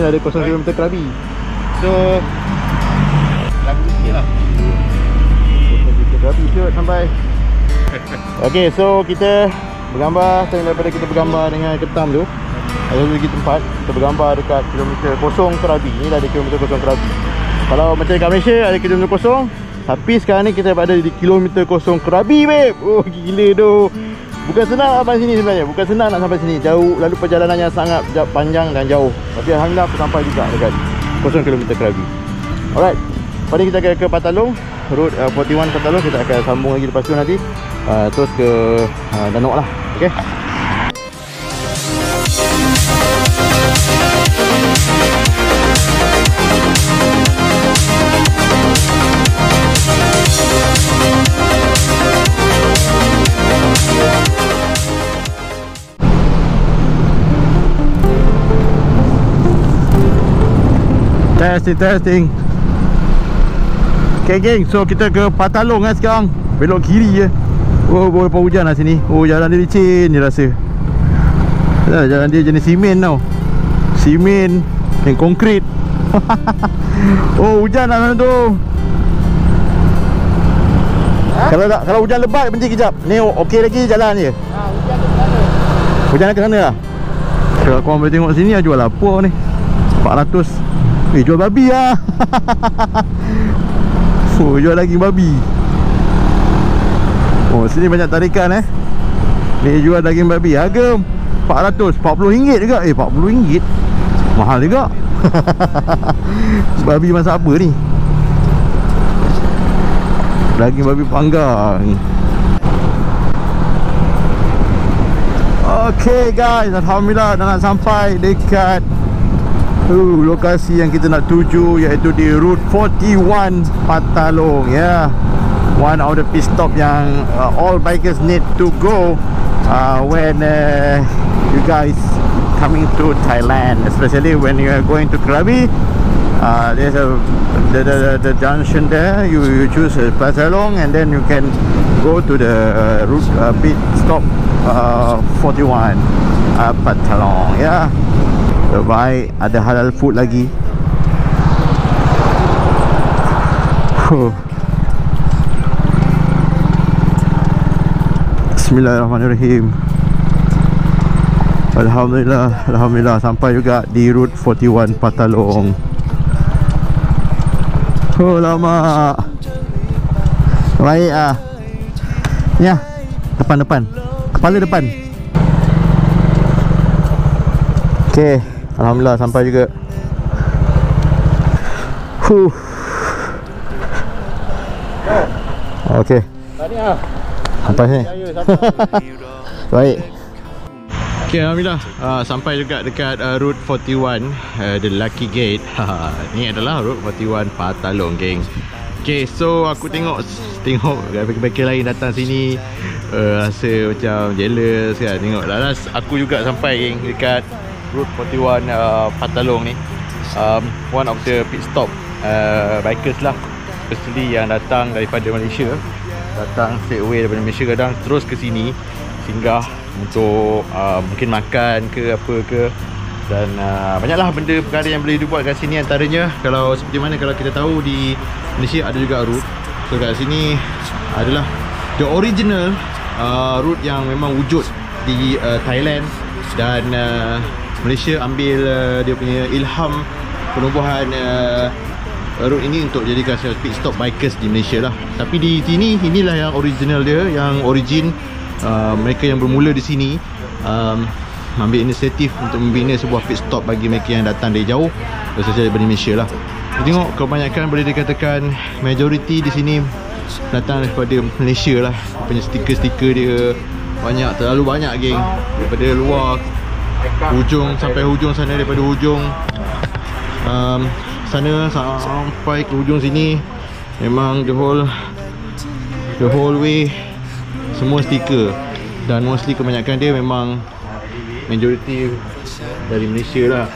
Ni ada kosong kilometer Krabi. So Lagu sikit lah. Kilometer Krabi Shoot sampai. Okay so kita Bergambar Selain daripada kita bergambar dengan ketam tu. Ada lagi tempat Kita bergambar dekat kilometer kosong Krabi. Ni dah ada kilometer kosong Krabi. Kalau macam dekat Malaysia Ada kilometer kosong. Tapi sekarang ni kita berada di kilometer kosong Krabi babe. Oh gila tu Bukan senang sampai sini sebenarnya. Bukan senang nak sampai sini. Jauh. Lalu perjalanannya sangat ja- panjang dan jauh. Tapi Alhamdulillah aku sampai juga dekat Kosong kilometer Krabi Alright. Ni kita akan ke Patalong Road uh, 41 Patalong Kita akan sambung lagi lepas tu nanti. Uh, Terus ke uh, Danok lah. Okay Testing, testing. Okay geng, so kita ke Patalong kan sekarang. Belok kiri je Oh, boleh lepas hujan lah sini. Oh, jalan dia licin je rasa. Ya, Jalan dia jenis simen tau. Simen Yang konkret Oh, hujan lah sana tu. Kalau tak, kalau hujan lebat berhenti kejap. Ni okey lagi jalan je Hujan ke sana lah? Kalau korang boleh tengok sini lah. Jual apa ni 400 Eh jual babi lah. Oh jual daging babi. Oh sini banyak tarikan eh. Ni jual daging babi. Harga 400 40 ringgit juga. Eh 40 ringgit? Mahal juga. Babi masak apa ni? Daging babi panggang Okay guys. Alhamdulillah dah nak sampai dekat uh, lokasi yang kita nak tuju iaitu di Route 41 Patalong ya. Yeah. One of the pit stop yang uh, all bikers need to go uh, when uh, you guys coming to Thailand especially when you are going to Krabi uh, there's a the, the, the, the junction there you, you choose a Patalong and then you can go to the uh, route uh, pit stop uh, 41 uh, Patalong. Yeah. Terbaik Ada halal food lagi. Bismillahirrahmanirrahim. Alhamdulillah Alhamdulillah. Sampai juga di route 41 Patalong. Oh lama. Baik ah. Ya Depan-depan. Kepala depan. Okay Alhamdulillah sampai juga. Huh Okay Sampai sini. Baik. Okay Alhamdulillah. Uh, Sampai juga dekat uh, Route 41 uh, The Lucky Gate. Ni adalah Route 41 Patalong geng. Okay so aku tengok Tengok biker-biker lain datang sini. Uh, Rasa macam jealous kan. Tengok Lalas aku juga sampai geng Dekat Route 41 uh, Patalong ni. Um, One of the pit stop uh, Bikers lah. Especially yang datang daripada Malaysia Datang straight away daripada Malaysia Kadang terus ke sini Singgah untuk uh, mungkin makan ke apa ke. Dan uh, banyaklah benda perkara yang boleh dibuat kat sini. Antaranya kalau seperti mana kalau kita tahu di Malaysia ada juga route. So kat sini adalah the original uh, route yang memang wujud di uh, Thailand. Dan uh, Malaysia ambil uh, dia punya ilham penubuhan uh, route ini untuk jadikan pit stop bikers di Malaysia lah. Tapi di sini inilah yang original dia yang origin uh, mereka yang bermula di sini um, ambil inisiatif untuk membina sebuah pit stop bagi mereka yang datang dari jauh especially daripada Malaysia lah. Kita tengok kebanyakan boleh dikatakan majoriti di sini datang daripada Malaysia lah. Punya stiker-stiker dia banyak terlalu banyak geng. Daripada luar hujung sampai hujung sana daripada hujung. Um, sana sampai ke hujung sini. Memang the whole the whole way semua stiker. Dan mostly kebanyakan dia memang majority dari Malaysia lah.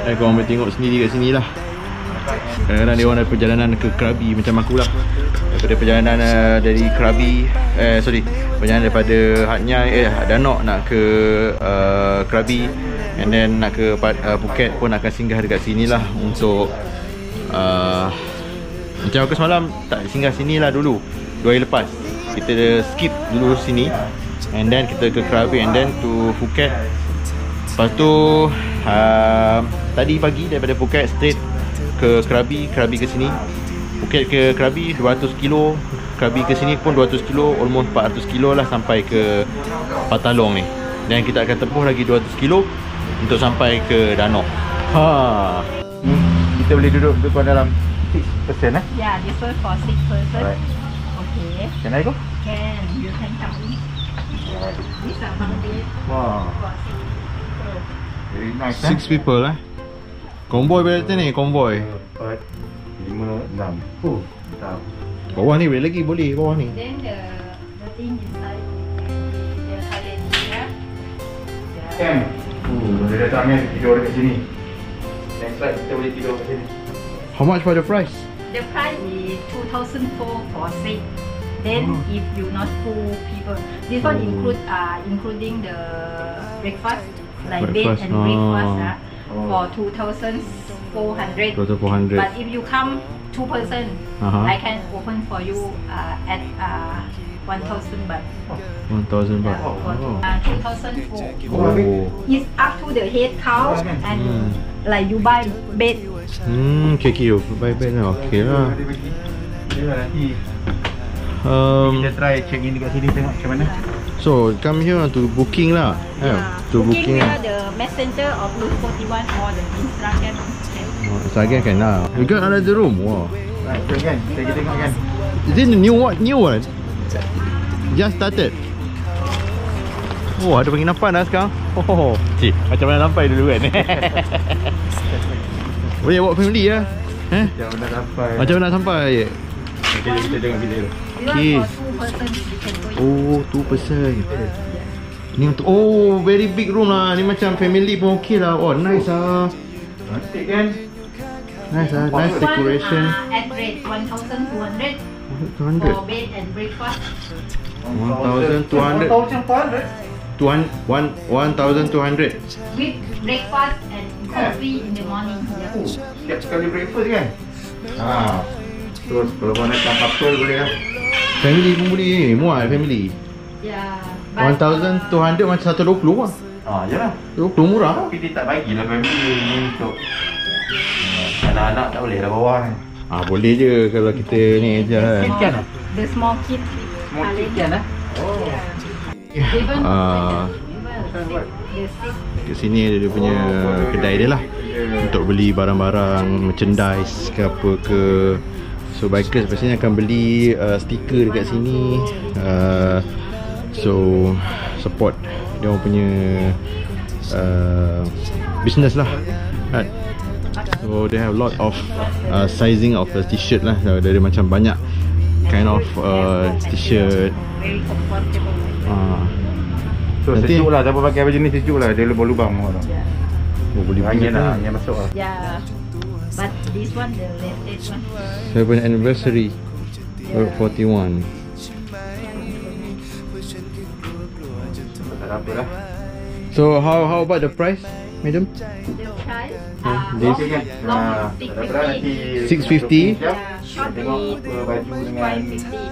Dan korang boleh tengok sendiri kat sini lah. Kadang-kadang dia orang ada perjalanan ke Krabi macam aku lah. Daripada perjalanan uh, dari Krabi eh sorry perjalanan daripada Hat Nyai eh Danok nak ke uh, Krabi and then nak ke uh, Phuket pun akan singgah dekat sini lah untuk uh, macam aku semalam tak singgah sini lah dulu dua hari lepas. Kita skip dulu sini and then kita ke Krabi and then to Phuket. Lepas tu uh, tadi pagi daripada Phuket straight ke Krabi Krabi ke sini. Phuket ke Krabi 200 kilo Krabi ke sini pun 200 kilo almost 400 kilo lah sampai ke Patalong ni dan kita akan tempuh lagi 200 kilo untuk sampai ke Danok ha Kita boleh duduk dekat dalam 6% eh? Yeah, this one for six person. Right. Okay, Can I go? can you can come in. These are one bed Wow, for six people. very nice six people eh konvoy berapa ni konvoy Empat, lima, enam. Oh, tak. Bawah ni boleh lagi boleh bawah ni Then the the thing inside the toilet here. Camp. Oh, boleh datang ni tidur dekat sini. Next slide kita boleh tidur kat sini. how much for the price The price is 2004 for six. Then Oh. if you not full people, this one Oh. include uh including the breakfast like Breakfast, bed and breakfast oh. uh, Oh. for 2,400. 2400 But if you come two person, Uh-huh. I can open for you uh, at uh, 1,000 baht. 1000 baht Yeah, for oh. uh, 2004. oh It's up to the head count and Hmm. like you buy bed. hmm okay okay bye bye lah okay lah. Dia lah nanti um, kita try check in dekat sini tengok macam mana. so come here to booking lah eh, to booking Booking we lah are the messenger of Route 41 or the Instagram. Oh, Sagan can lah you got another room wow Right, jom kan. Kita pergi tengok kan. Is it the new one? New one? Just started. Oh, ada penginapan dah sekarang. Oh, cik, macam mana sampai dulu kan? Boleh bawa family lah. Eh? Macam mana sampai. Macam mana nak sampai? Okay, kita tengok video. Okay. Oh, two person. Ni untuk Oh, very big room lah. Ni macam family pun okay lah. Oh, nice ah. Cantik kan? Nice ah. Nice One decoration. uh, at rate 1,200 200. for bed and breakfast. 1,200. 1,200? Tuan, one, 1,200. With breakfast and coffee in the morning. Yeah. Oh, Setiap sekali breakfast kan? Ha. Terus kalau kau nak couple boleh kan? Family pun boleh. Muat family. Yeah. But, 1,200 macam 120 lah. Ah, yalah. 20 murah. Tapi dia tak bagilah family ni untuk Ah, anak-anak tak boleh lah bawah ni. Ah boleh je kalau kita ni je kan. Kid kan? The small kid. Small like- kan eh? Yeah. Even Ah kat sini ada dia punya kedai dia lah untuk beli barang-barang merchandise ke apa ke. So bikers biasanya akan beli uh, stiker dekat sini. Uh, so support dia orang punya uh, business lah. Kan? So they have a lot of uh, sizing of the t-shirt lah. So, Dari macam banyak kind of uh, t-shirt. Uh, So Nanti- sejuk lah, siapa pakai baju ni sejuk lah, dia lubang-lubang. Yeah. oh, boleh Angin lah, lah. angin masuk lah. Yeah. But this one, the latest one. Seven anniversary Road 41 Tak ada apa lah. So how how about the price, madam? The price, uh, this- long, long Ah, stick tak ada apa lah, nanti 650. Sekejap. Yeah, short dengan 550.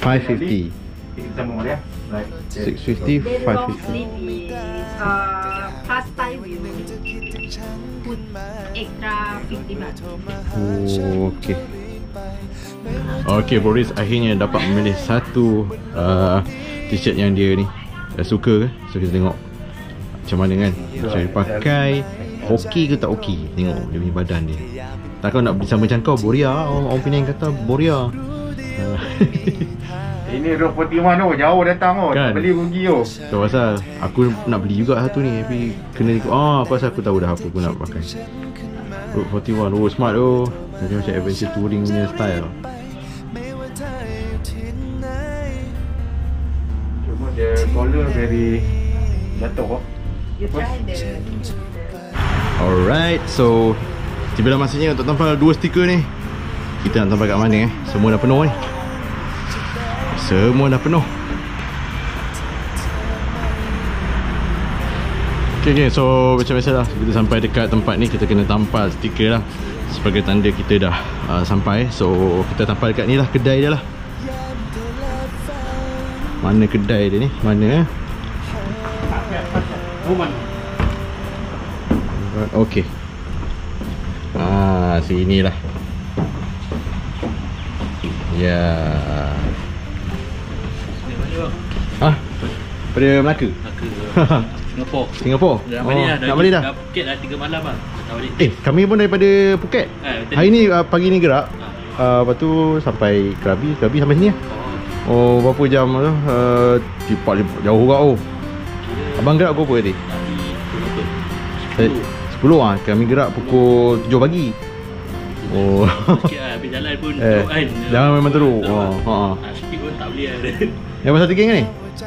550 Kita sambung dia. Right. 650 Then long 550 sleeve is uh, plus tie will put extra 50 baht. Oh, okay Okay Boris akhirnya dapat memilih satu uh, t-shirt yang dia ni uh, suka ke So kita tengok macam mana kan Macam dia pakai Okey ke tak okey Tengok dia punya badan dia Tak kau nak beli sama macam kau Boria Orang, orang Penang kata Boria Ini Road 41 tu, jauh datang tu. Kan? Beli rugi tu. Tu pasal aku nak beli juga satu ni tapi kena ikut ah pasal aku tahu dah apa aku nak pakai. Road 41 oh smart tu. Macam macam adventure touring punya style. Cuma dia collar very jatuh. Alright, so Tiba-tiba masanya untuk tampal dua stiker ni. Kita nak tampal kat mana eh? Semua dah penuh eh? Semua dah penuh. Okay, okay. so macam biasa lah Kita sampai dekat tempat ni, kita kena tampal stiker lah. Sebagai tanda kita dah uh, sampai eh? So, kita tampal dekat ni lah, kedai dia lah. Mana kedai dia ni, mana eh? Rumah Okay. Ah, sini lah Ya. Ah, pada Melaka? Melaka. Singapura Singapura? Dah balik dah. Nak balik dah? Dah Phuket dah 3 malam lah. Dah balik. Eh, kami pun daripada Phuket. Eh. Hari ni uh, pagi ni gerak. Uh, Lepas tu sampai Krabi. Krabi sampai sini lah. Oh, berapa jam tu? Uh, lipat, lipat, jauh juga oh Abang gerak pukul berapa tadi? Tadi Eh, 10 ah. Kami gerak pukul 7 pagi Oh Sikit lah Habis jalan pun Eh, teruk kan jalan memang teruk. Teruk Oh, ha, ha. Ah, Speed pun tak boleh lah Yang pasal tiga ni?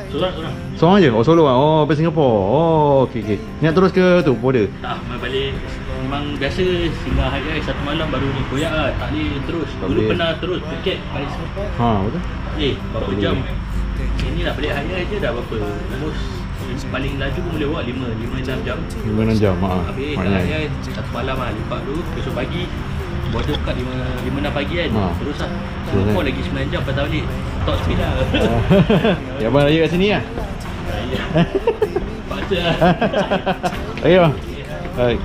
Sorang-sorang Seorang je? Oh solo lah Oh sampai Singapore Oh okey okey Ni nak terus ke tu border? Tak main balik Memang biasa singgah hari hari satu malam baru ni koyak lah Tak boleh terus Tak Dulu boleh. pernah terus Phuket balik Singapore Ha betul? Eh berapa jam Ini nak balik hari hari je dah berapa Almost paling laju pun boleh buat 5 5 6 jam 5 6 jam ha. Habis Maknanya. hari satu malam lah lipat dulu Besok pagi Border kat 5 5 6 pagi kan Ha. Terus Terus, Singapore eh. lagi 9 jam patah balik Top speed lah Ya abang raya kat sini Paksa lah Okey bang Baik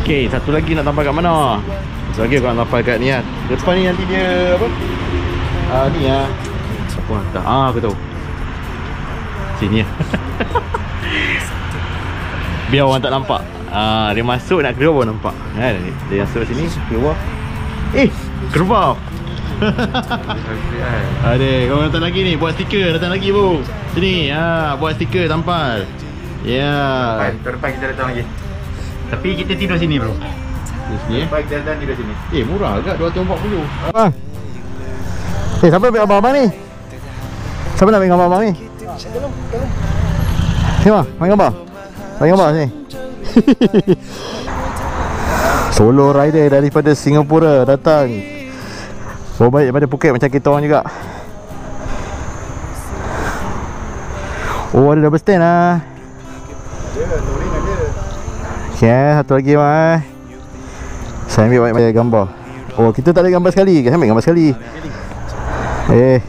Okey satu lagi nak tampal kat mana? Satu lagi aku nak tampal kat ni lah Depan ni nanti dia apa? Ah ni lah Apa hantar? Ah aku tahu Sini. Lah Biar orang tak nampak. Ah dia masuk nak keluar baru nampak. Kan? Dia masuk sini keluar. Eh kerbau. Ada kau datang lagi ni buat stiker datang lagi bu. Sini ha buat stiker tampal. Ya. Yeah. Terdepan kita datang lagi. Tapi kita tidur sini bro. Di sini eh? Terdepan kita datang tidur sini. Eh murah agak 240 Abang Eh siapa ambil abang-abang ni? Siapa nak ambil abang-abang ni? Bang, main gambar. Main gambar sini Solo rider daripada Singapura datang. Oh baik daripada Phuket macam kita orang juga. Oh ada double stand lah Okay satu lagi bang eh. Saya ambil banyak-banyak gambar. Oh kita tak ada gambar sekali. Saya ambil gambar sekali. Eh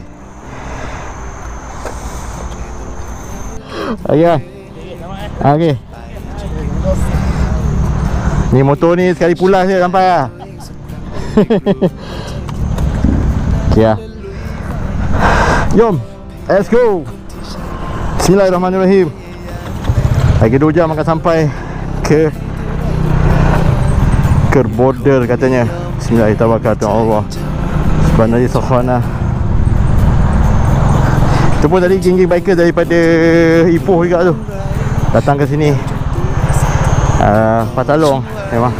Okay bang Ah, Okay Ni motor ni sekali pulas je sampai lah. Okay lah. Jom Let's go. Bismillahirrahmanirrahim. Lagi 2 jam akan sampai Ke Ke border katanya. Bismillahirrahmanirrahim. Allah. Subhanallah Subhanallah Itu pun tadi geng-geng biker daripada Ipoh juga tu. Datang ke sini. Uh, Patalong Memang.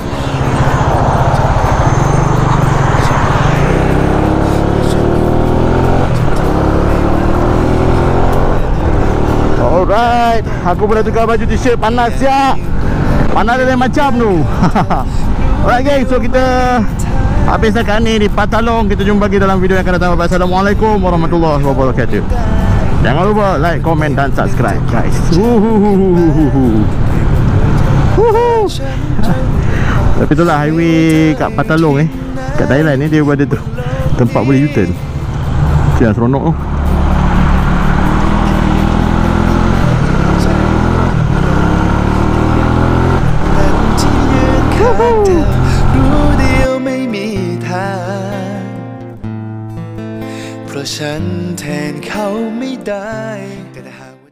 Alright Aku pun dah tukar baju t-shirt. Panas siap Panas dia lain macam tu. Alright geng So kita Habis dah ni di Patalong Kita jumpa lagi dalam video yang akan datang. Assalamualaikum warahmatullahi wabarakatuh Jangan lupa like, komen dan subscribe guys Uhuhuhuhuhu. Uhuhu. Tapi itulah highway kat Patalong eh Kat Thailand ni dia ada tu Tempat boleh U-turn Macam yang seronok tu Hãy subscribe cho kênh Ghiền Mì Gõ Để không bỏ lỡ เพราะฉัน